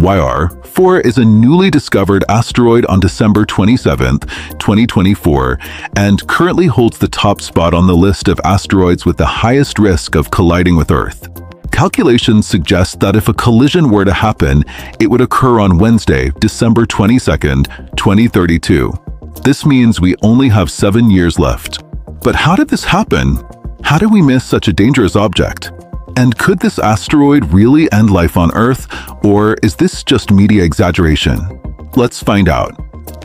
YR4 is a newly discovered asteroid on December 27, 2024, and currently holds the top spot on the list of asteroids with the highest risk of colliding with Earth. Calculations suggest that if a collision were to happen, it would occur on Wednesday, December 22, 2032. This means we only have seven years left. But how did this happen? How did we miss such a dangerous object? And could this asteroid really end life on Earth, or is this just media exaggeration? Let's find out.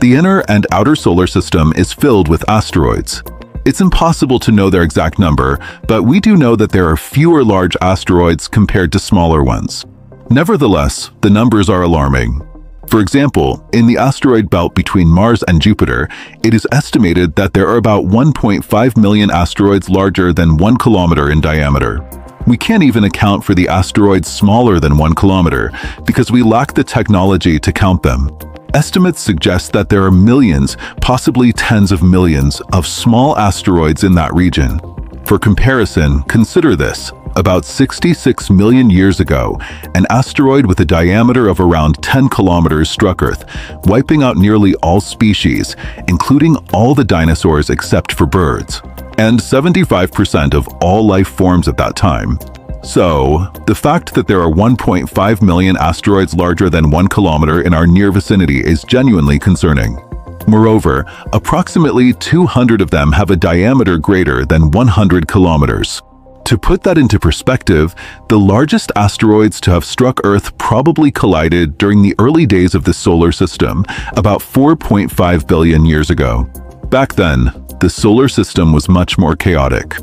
The inner and outer solar system is filled with asteroids. It's impossible to know their exact number, but we do know that there are fewer large asteroids compared to smaller ones. Nevertheless, the numbers are alarming. For example, in the asteroid belt between Mars and Jupiter, it is estimated that there are about 1.5 million asteroids larger than 1 kilometer in diameter. We can't even account for the asteroids smaller than 1 kilometer because we lack the technology to count them. Estimates suggest that there are millions, possibly tens of millions, of small asteroids in that region. For comparison, consider this. About 66 million years ago, an asteroid with a diameter of around 10 kilometers struck Earth, wiping out nearly all species, including all the dinosaurs except for birds and 75% of all life forms at that time. So, the fact that there are 1.5 million asteroids larger than 1 kilometer in our near vicinity is genuinely concerning. Moreover, approximately 200 of them have a diameter greater than 100 kilometers. To put that into perspective, the largest asteroids to have struck Earth probably collided during the early days of the solar system, about 4.5 billion years ago. Back then, the solar system was much more chaotic.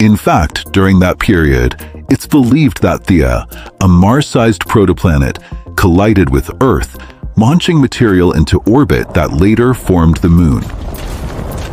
In fact, during that period, it's believed that Theia, a Mars-sized protoplanet, collided with Earth, launching material into orbit that later formed the Moon.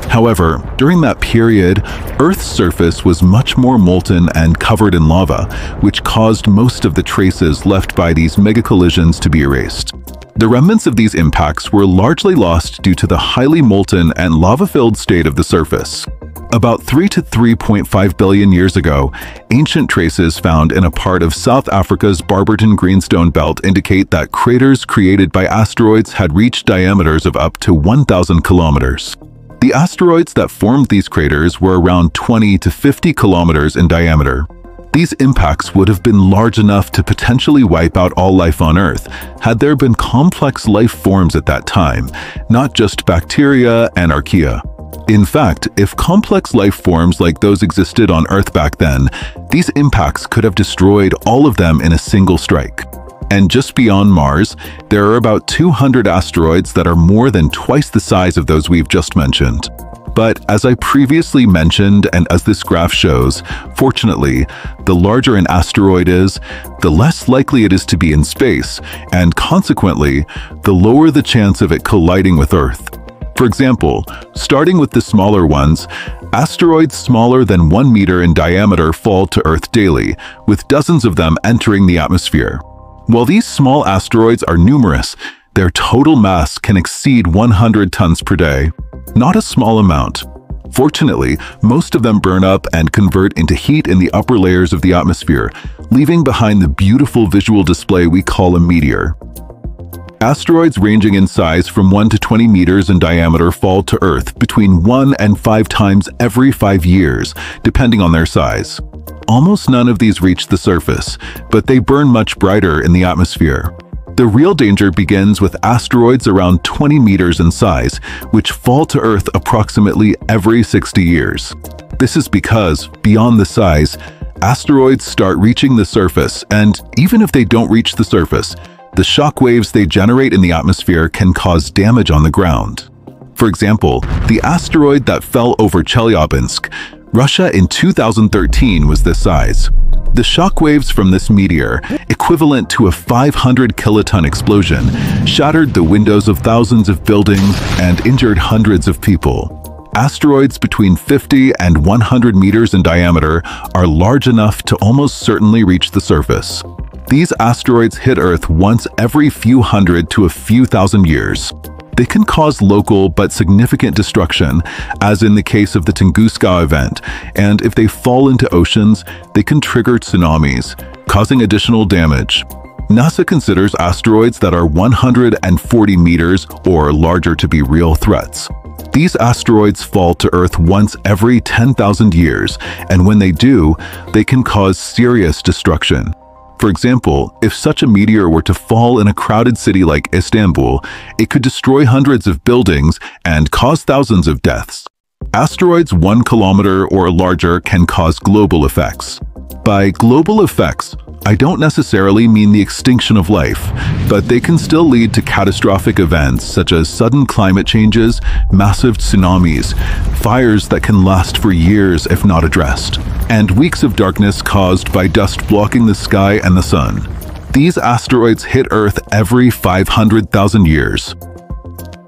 However, during that period, Earth's surface was much more molten and covered in lava, which caused most of the traces left by these mega collisions to be erased. The remnants of these impacts were largely lost due to the highly molten and lava-filled state of the surface. About 3 to 3.5 billion years ago, ancient traces found in a part of South Africa's Barberton Greenstone Belt indicate that craters created by asteroids had reached diameters of up to 1,000 kilometers. The asteroids that formed these craters were around 20 to 50 kilometers in diameter. These impacts would have been large enough to potentially wipe out all life on Earth had there been complex life forms at that time, not just bacteria and archaea. In fact, if complex life forms like those existed on Earth back then, these impacts could have destroyed all of them in a single strike. And just beyond Mars, there are about 200 asteroids that are more than twice the size of those we've just mentioned. But as I previously mentioned and as this graph shows, fortunately, the larger an asteroid is, the less likely it is to be in space, and consequently, the lower the chance of it colliding with Earth. For example, starting with the smaller ones, asteroids smaller than 1 meter in diameter fall to Earth daily, with dozens of them entering the atmosphere. While these small asteroids are numerous, their total mass can exceed 100 tons per day not a small amount. Fortunately, most of them burn up and convert into heat in the upper layers of the atmosphere, leaving behind the beautiful visual display we call a meteor. Asteroids ranging in size from 1 to 20 meters in diameter fall to Earth between 1 and 5 times every 5 years, depending on their size. Almost none of these reach the surface, but they burn much brighter in the atmosphere. The real danger begins with asteroids around 20 meters in size, which fall to Earth approximately every 60 years. This is because, beyond the size, asteroids start reaching the surface, and even if they don't reach the surface, the shock waves they generate in the atmosphere can cause damage on the ground. For example, the asteroid that fell over Chelyabinsk, Russia in 2013 was this size. The shockwaves from this meteor, equivalent to a 500 kiloton explosion, shattered the windows of thousands of buildings and injured hundreds of people. Asteroids between 50 and 100 meters in diameter are large enough to almost certainly reach the surface. These asteroids hit Earth once every few hundred to a few thousand years. They can cause local but significant destruction, as in the case of the Tunguska event, and if they fall into oceans, they can trigger tsunamis, causing additional damage. NASA considers asteroids that are 140 meters or larger to be real threats. These asteroids fall to Earth once every 10,000 years, and when they do, they can cause serious destruction. For example, if such a meteor were to fall in a crowded city like Istanbul, it could destroy hundreds of buildings and cause thousands of deaths. Asteroids one kilometer or larger can cause global effects. By global effects, I don't necessarily mean the extinction of life, but they can still lead to catastrophic events such as sudden climate changes, massive tsunamis, fires that can last for years if not addressed, and weeks of darkness caused by dust blocking the sky and the sun. These asteroids hit Earth every 500,000 years.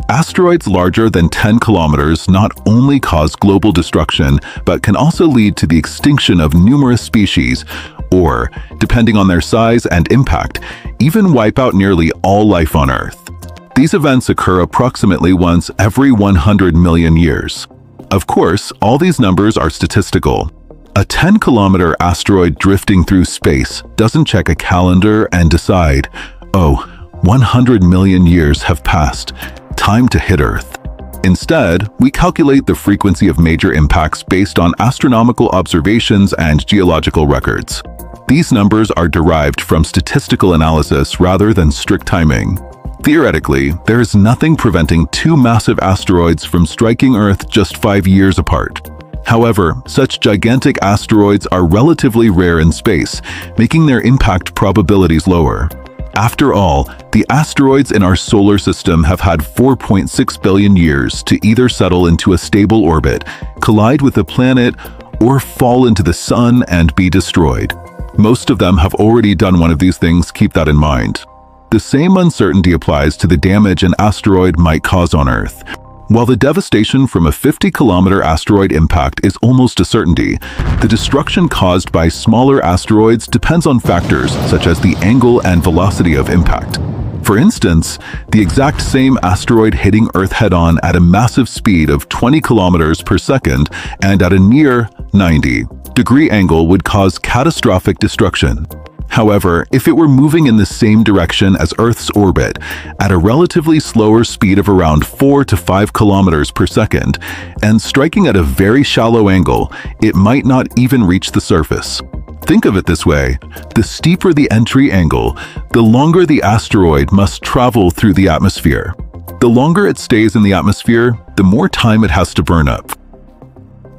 Asteroids larger than 10 kilometers not only cause global destruction, but can also lead to the extinction of numerous species, or, depending on their size and impact, even wipe out nearly all life on Earth. These events occur approximately once every 100 million years. Of course, all these numbers are statistical. A 10-kilometer asteroid drifting through space doesn't check a calendar and decide, oh, 100 million years have passed, time to hit Earth. Instead, we calculate the frequency of major impacts based on astronomical observations and geological records. These numbers are derived from statistical analysis rather than strict timing. Theoretically, there is nothing preventing two massive asteroids from striking Earth just five years apart. However, such gigantic asteroids are relatively rare in space, making their impact probabilities lower. After all, the asteroids in our solar system have had 4.6 billion years to either settle into a stable orbit, collide with a planet, or fall into the sun and be destroyed. Most of them have already done one of these things, keep that in mind. The same uncertainty applies to the damage an asteroid might cause on Earth. While the devastation from a 50-kilometer asteroid impact is almost a certainty, the destruction caused by smaller asteroids depends on factors such as the angle and velocity of impact. For instance, the exact same asteroid hitting Earth head-on at a massive speed of 20 kilometers per second and at a near 90 degree angle would cause catastrophic destruction. However, if it were moving in the same direction as Earth's orbit, at a relatively slower speed of around 4 to 5 kilometers per second, and striking at a very shallow angle, it might not even reach the surface. Think of it this way, the steeper the entry angle, the longer the asteroid must travel through the atmosphere. The longer it stays in the atmosphere, the more time it has to burn up.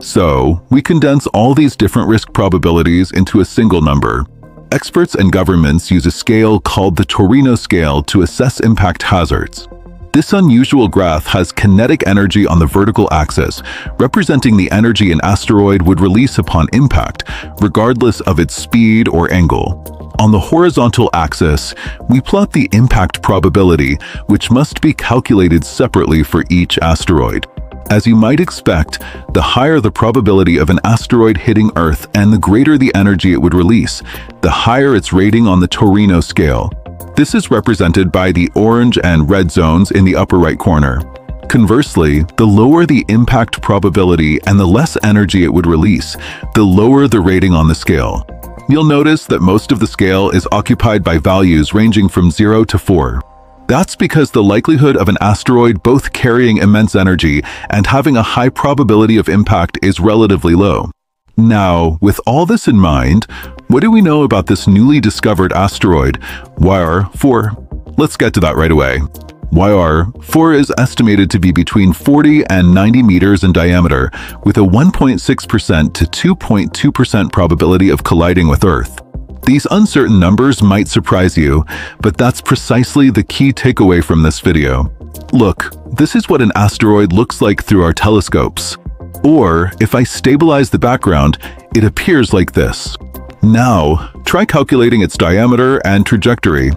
So, we condense all these different risk probabilities into a single number, Experts and governments use a scale called the Torino scale to assess impact hazards. This unusual graph has kinetic energy on the vertical axis, representing the energy an asteroid would release upon impact, regardless of its speed or angle. On the horizontal axis, we plot the impact probability, which must be calculated separately for each asteroid. As you might expect, the higher the probability of an asteroid hitting Earth and the greater the energy it would release, the higher its rating on the Torino scale. This is represented by the orange and red zones in the upper right corner. Conversely, the lower the impact probability and the less energy it would release, the lower the rating on the scale. You'll notice that most of the scale is occupied by values ranging from 0 to 4. That's because the likelihood of an asteroid both carrying immense energy and having a high probability of impact is relatively low. Now, with all this in mind, what do we know about this newly discovered asteroid, YR4? Let's get to that right away. YR4 is estimated to be between 40 and 90 meters in diameter, with a 1.6% to 2.2% probability of colliding with Earth. These uncertain numbers might surprise you, but that's precisely the key takeaway from this video. Look, this is what an asteroid looks like through our telescopes. Or, if I stabilize the background, it appears like this. Now, try calculating its diameter and trajectory.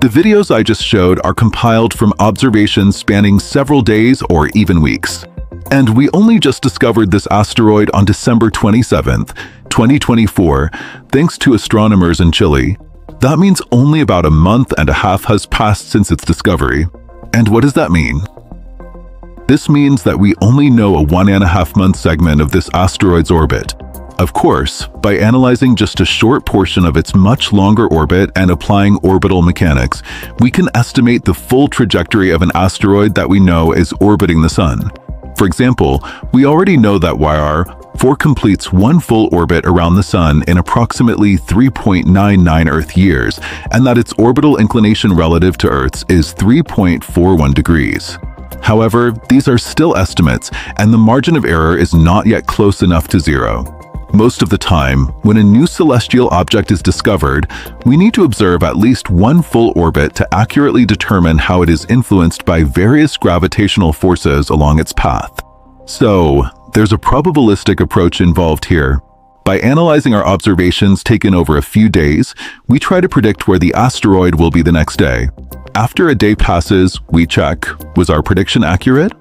The videos I just showed are compiled from observations spanning several days or even weeks. And we only just discovered this asteroid on December 27th, 2024, thanks to astronomers in Chile. That means only about a month and a half has passed since its discovery. And what does that mean? This means that we only know a one and a half month segment of this asteroid's orbit. Of course, by analyzing just a short portion of its much longer orbit and applying orbital mechanics, we can estimate the full trajectory of an asteroid that we know is orbiting the Sun. For example, we already know that YR-4 completes one full orbit around the Sun in approximately 3.99 Earth years, and that its orbital inclination relative to Earth's is 3.41 degrees. However, these are still estimates, and the margin of error is not yet close enough to zero. Most of the time, when a new celestial object is discovered, we need to observe at least one full orbit to accurately determine how it is influenced by various gravitational forces along its path. So, there's a probabilistic approach involved here. By analyzing our observations taken over a few days, we try to predict where the asteroid will be the next day. After a day passes, we check, was our prediction accurate?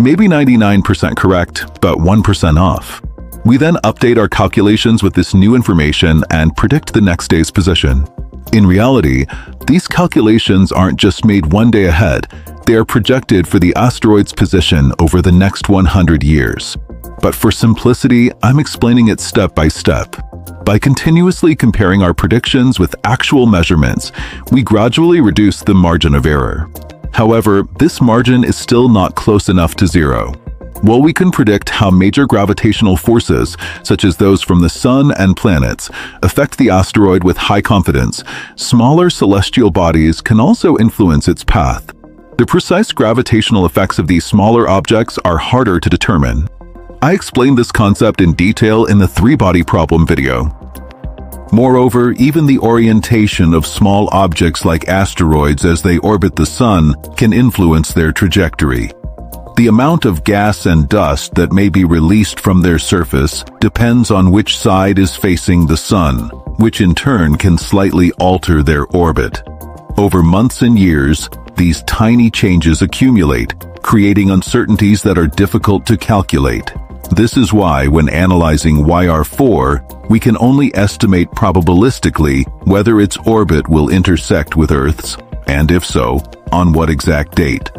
Maybe 99% correct, but 1% off. We then update our calculations with this new information and predict the next day's position. In reality, these calculations aren't just made one day ahead, they are projected for the asteroid's position over the next 100 years. But for simplicity, I'm explaining it step by step. By continuously comparing our predictions with actual measurements, we gradually reduce the margin of error. However, this margin is still not close enough to zero. While we can predict how major gravitational forces, such as those from the Sun and planets, affect the asteroid with high confidence, smaller celestial bodies can also influence its path. The precise gravitational effects of these smaller objects are harder to determine. I explained this concept in detail in the three-body problem video. Moreover, even the orientation of small objects like asteroids as they orbit the Sun can influence their trajectory. The amount of gas and dust that may be released from their surface depends on which side is facing the sun, which in turn can slightly alter their orbit. Over months and years, these tiny changes accumulate, creating uncertainties that are difficult to calculate. This is why when analyzing YR4, we can only estimate probabilistically whether its orbit will intersect with Earth's, and if so, on what exact date.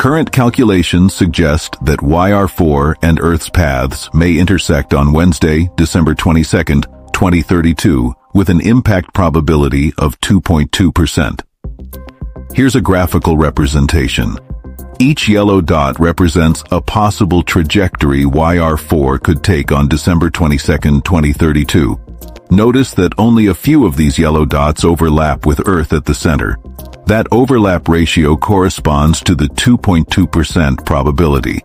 Current calculations suggest that YR4 and Earth's paths may intersect on Wednesday, December 22, 2032, with an impact probability of 2.2%. Here's a graphical representation. Each yellow dot represents a possible trajectory YR4 could take on December 22, 2032. Notice that only a few of these yellow dots overlap with Earth at the center. That overlap ratio corresponds to the 2.2% probability.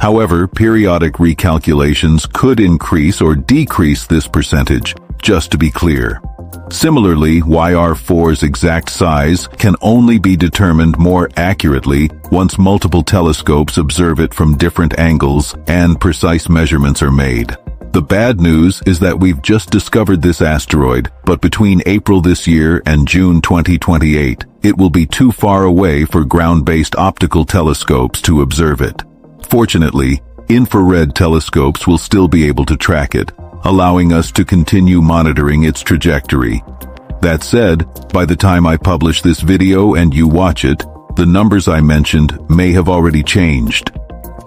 However, periodic recalculations could increase or decrease this percentage, just to be clear. Similarly, YR4's exact size can only be determined more accurately once multiple telescopes observe it from different angles and precise measurements are made. The bad news is that we've just discovered this asteroid, but between April this year and June 2028, it will be too far away for ground-based optical telescopes to observe it. Fortunately, infrared telescopes will still be able to track it, allowing us to continue monitoring its trajectory. That said, by the time I publish this video and you watch it, the numbers I mentioned may have already changed.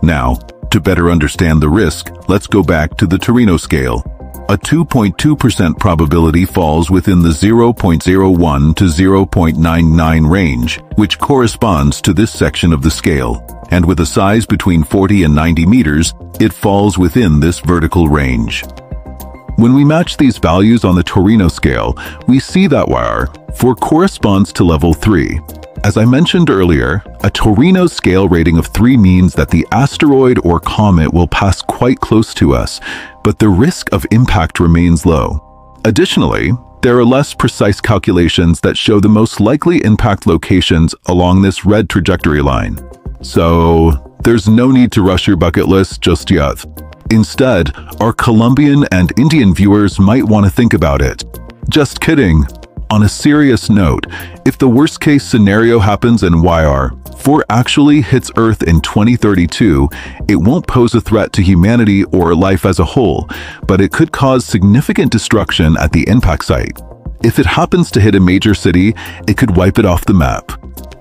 Now, to better understand the risk, let's go back to the Torino scale. A 2.2% probability falls within the 0.01 to 0.99 range, which corresponds to this section of the scale. And with a size between 40 and 90 meters, it falls within this vertical range. When we match these values on the Torino scale, we see that YR4 corresponds to level 3, as I mentioned earlier, a Torino scale rating of 3 means that the asteroid or comet will pass quite close to us, but the risk of impact remains low. Additionally, there are less precise calculations that show the most likely impact locations along this red trajectory line. So, there's no need to rush your bucket list just yet. Instead, our Colombian and Indian viewers might want to think about it. Just kidding. On a serious note, if the worst-case scenario happens and YR4 actually hits Earth in 2032, it won't pose a threat to humanity or life as a whole, but it could cause significant destruction at the impact site. If it happens to hit a major city, it could wipe it off the map.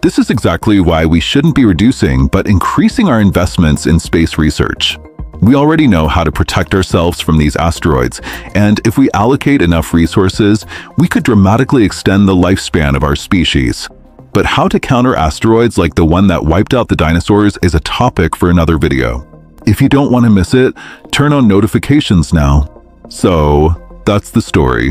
This is exactly why we shouldn't be reducing but increasing our investments in space research. We already know how to protect ourselves from these asteroids, and if we allocate enough resources, we could dramatically extend the lifespan of our species. But how to counter asteroids like the one that wiped out the dinosaurs is a topic for another video. If you don't want to miss it, turn on notifications now. So, that's the story.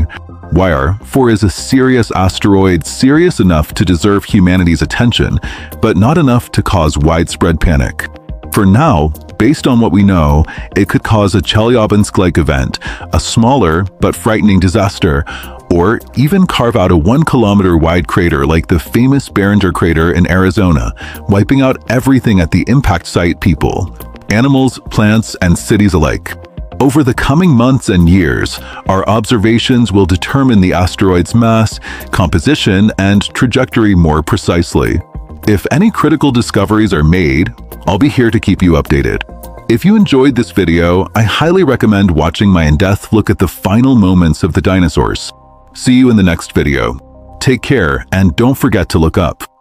YR4 is a serious asteroid serious enough to deserve humanity's attention, but not enough to cause widespread panic. For now, based on what we know, it could cause a Chelyabinsk-like event, a smaller but frightening disaster, or even carve out a one-kilometer wide crater like the famous Barringer crater in Arizona, wiping out everything at the impact site people, animals, plants, and cities alike. Over the coming months and years, our observations will determine the asteroid's mass, composition, and trajectory more precisely. If any critical discoveries are made, I'll be here to keep you updated. If you enjoyed this video, I highly recommend watching my in-depth look at the final moments of the dinosaurs. See you in the next video. Take care and don't forget to look up.